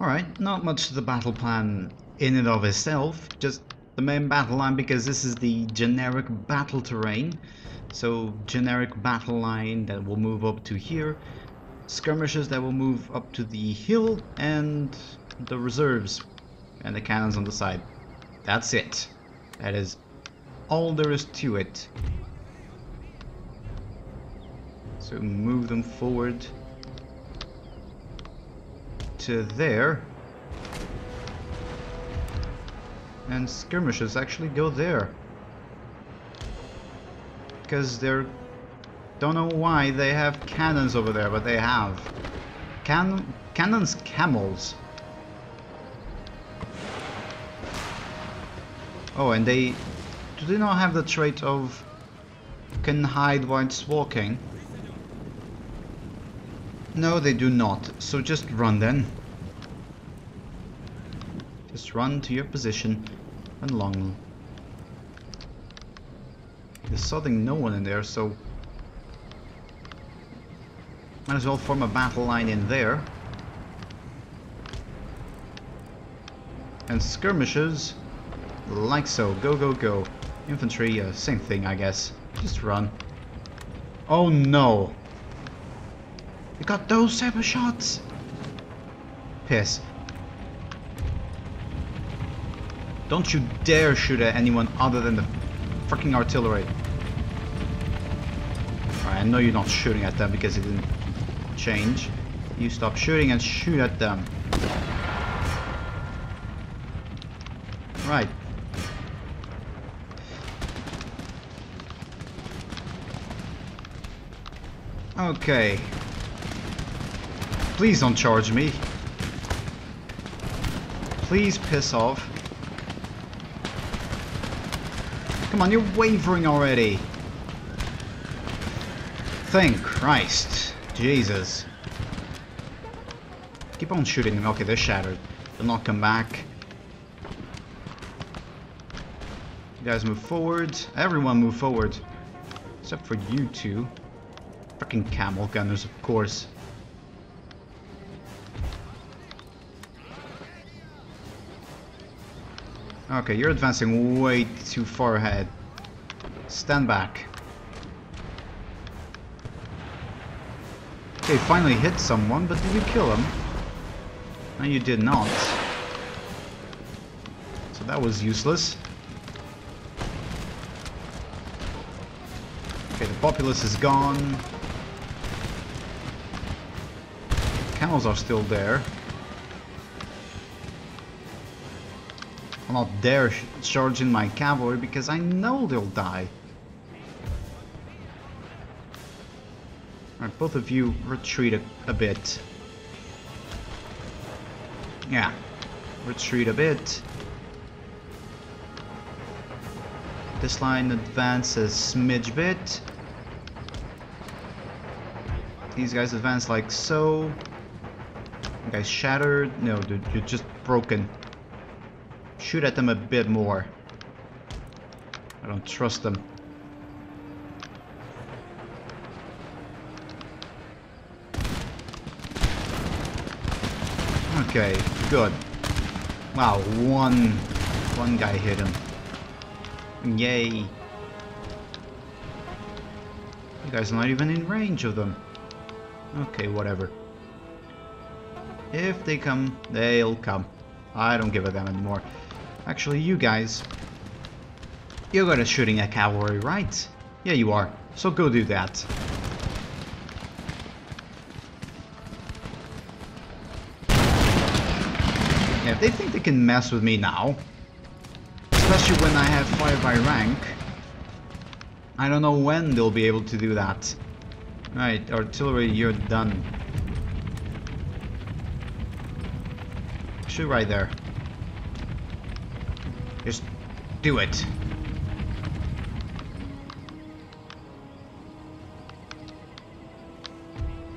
Alright, not much to the battle plan in and of itself, just the main battle line because this is the generic battle terrain. So generic battle line that will move up to here, skirmishes that will move up to the hill, and the reserves and the cannons on the side. That's it. That is all there is to it. So move them forward to there. And skirmishes actually go there. Because they're... Don't know why they have cannons over there, but they have. Can cannons camels. Oh, and they... Do they not have the trait of... Can hide while it's walking? No, they do not. So just run then. Just run to your position and long. There's something no one in there, so... Might as well form a battle line in there. And skirmishes, like so. Go, go, go. Infantry, uh, same thing, I guess. Just run. Oh no! You got those saber shots! Piss. Don't you dare shoot at anyone other than the fucking artillery. Alright, I know you're not shooting at them because it didn't change. You stop shooting and shoot at them. Right. Okay. Please don't charge me. Please piss off. Come on, you're wavering already. Thank Christ. Jesus. Keep on shooting them. Okay, they're shattered. They'll not come back. You guys move forward. Everyone move forward. Except for you two. Fucking camel gunners, of course. Okay, you're advancing way too far ahead. Stand back. Okay, finally hit someone, but did you kill him? No, you did not. So that was useless. Okay, the populace is gone. Camels are still there. I'll not dare charge in my cavalry because I know they'll die. Alright, both of you retreat a, a bit. Yeah, retreat a bit. This line advances smidge bit. These guys advance like so. You guys shattered. No, dude, you're just broken. Shoot at them a bit more. I don't trust them. Okay, good. Wow, one one guy hit him. Yay. You guys are not even in range of them. Okay, whatever. If they come, they'll come. I don't give a damn anymore. Actually, you guys, you're good at shooting at cavalry, right? Yeah, you are. So go do that. Yeah, if they think they can mess with me now, especially when I have fire by rank, I don't know when they'll be able to do that. Right, artillery, you're done. Shoot right there. Just do it.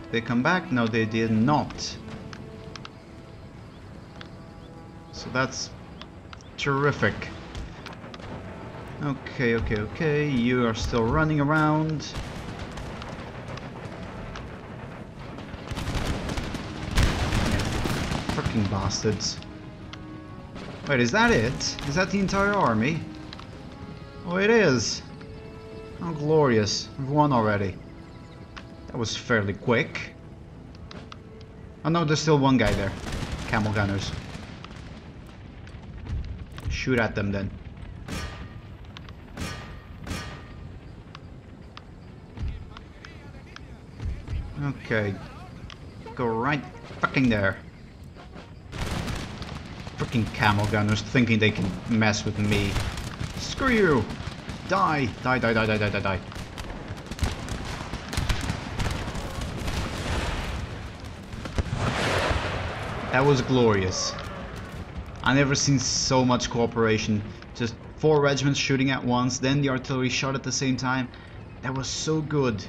They come back? No, they did not. So that's terrific. Okay, okay, okay. You are still running around. Fucking bastards. Wait, is that it? Is that the entire army? Oh, it is. How glorious. We've won already. That was fairly quick. Oh no, there's still one guy there. Camel gunners. Shoot at them then. Okay. Go right fucking there. Freaking camel gunners thinking they can mess with me. Screw you! Die! Die, die, die, die, die, die, die. That was glorious. I never seen so much cooperation. Just four regiments shooting at once, then the artillery shot at the same time. That was so good.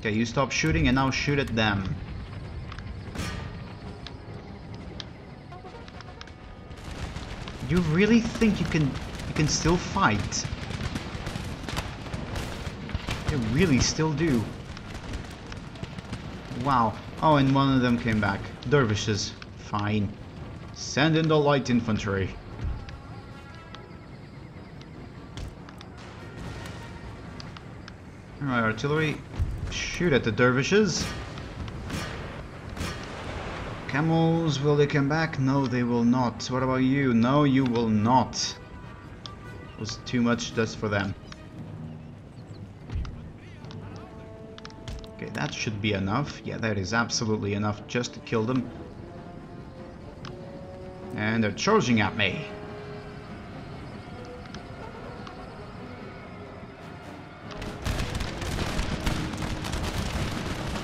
Okay, you stop shooting and now shoot at them. You really think you can you can still fight? You really still do. Wow. Oh, and one of them came back. Dervishes. Fine. Send in the light infantry. Alright, artillery. Shoot at the dervishes. Camels, will they come back? No, they will not. What about you? No, you will not. It was too much just for them. Okay, that should be enough. Yeah, that is absolutely enough just to kill them. And they're charging at me.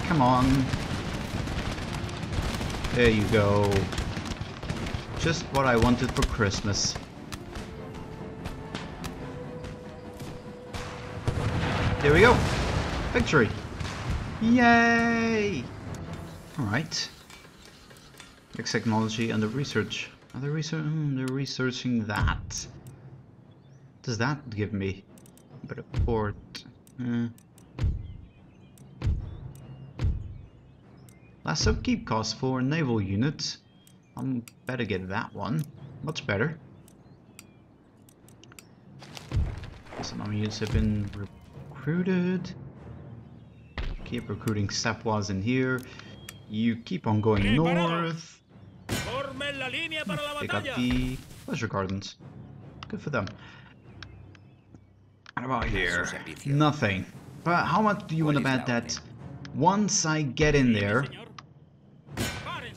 Come on. There you go. Just what I wanted for Christmas. There we go. Victory. Yay! Alright. X technology and the research. Are they research? Hmm, they're researching that. Does that give me? Better port. Hmm. Less upkeep cost for naval units. I'm better get that one. Much better. Some army units have been recruited. Keep recruiting stepwise in here. You keep on going north. They got the pleasure gardens. Good for them. What about here? Nothing. But how much do you want to bet that once I get in there,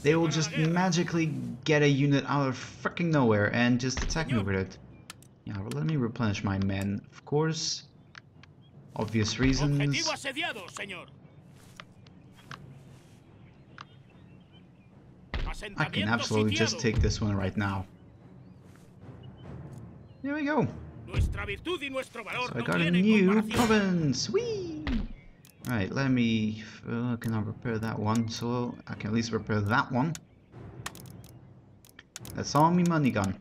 they will just magically get a unit out of freaking nowhere and just attack me with it. Yeah, well, let me replenish my men, of course. Obvious reasons. I can absolutely just take this one right now. There we go. So I got a new province. Whee! Right, let me... Uh, can I repair that one? So I can at least repair that one. That's all me money gone.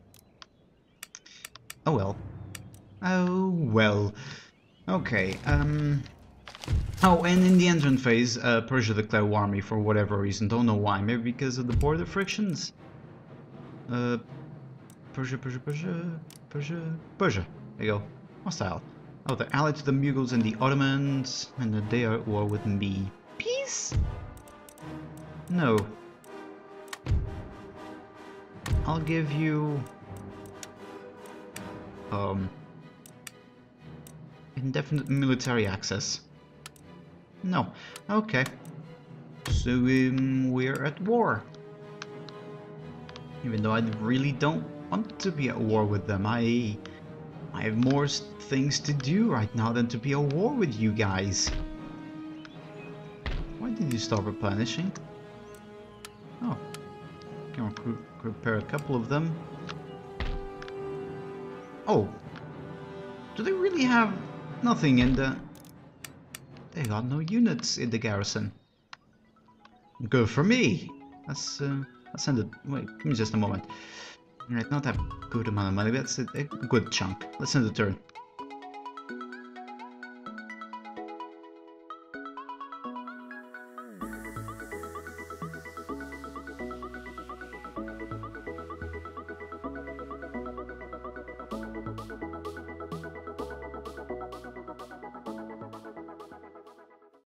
Oh well. Oh well. Okay, um... Oh, and in the entrance phase, uh, Persia declared war on me for whatever reason. Don't know why. Maybe because of the border frictions? Uh, Persia, Persia, Persia, Persia, Persia. There you go. Hostile. Oh, they're allied to the Mughals and the Ottomans, and they are at war with me. Peace? No. I'll give you... Um... Indefinite military access. No. Okay. So um, we're at war. Even though I really don't want to be at war with them. I I have more things to do right now than to be at war with you guys. Why did you stop replenishing? Oh. Can repair a couple of them. Oh. Do they really have nothing in the... They got no units in the garrison. Good for me. Let's, uh, let's send it... Wait, give me just a moment. Right, not a good amount of money, but that's a, a good chunk. Let's send a turn.